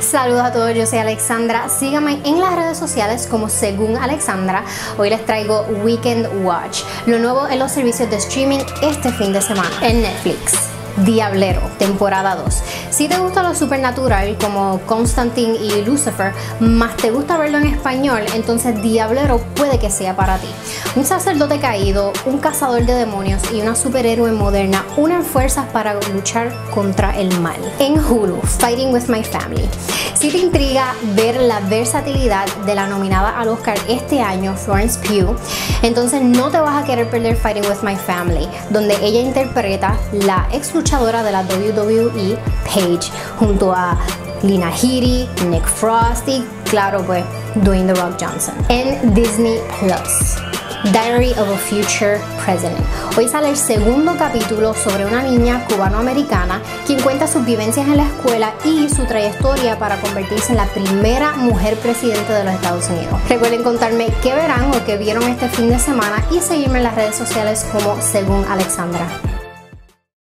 Saludos a todos, yo soy Alexandra. Síganme en las redes sociales como Según Alexandra. Hoy les traigo Weekend Watch, lo nuevo en los servicios de streaming este fin de semana en Netflix. Diablero, temporada 2. Si te gusta lo supernatural como Constantine y Lucifer, más te gusta verlo en español, entonces Diablero puede que sea para ti. Un sacerdote caído, un cazador de demonios y una superhéroe moderna unen fuerzas para luchar contra el mal. En Hulu, Fighting with My Family. Si te intriga ver la versatilidad de la nominada al Oscar este año, Florence Pugh, entonces no te vas a querer perder Fighting with My Family, donde ella interpreta la ex luchadora de la WWE, Paige, junto a Lina Headey, Nick Frost y claro pues Dwayne The Rock Johnson. En Disney Plus. Diary of a Future President. Hoy sale el segundo capítulo sobre una niña cubanoamericana quien cuenta sus vivencias en la escuela y su trayectoria para convertirse en la primera mujer presidente de los Estados Unidos. Recuerden contarme qué verán o qué vieron este fin de semana y seguirme en las redes sociales como según Alexandra.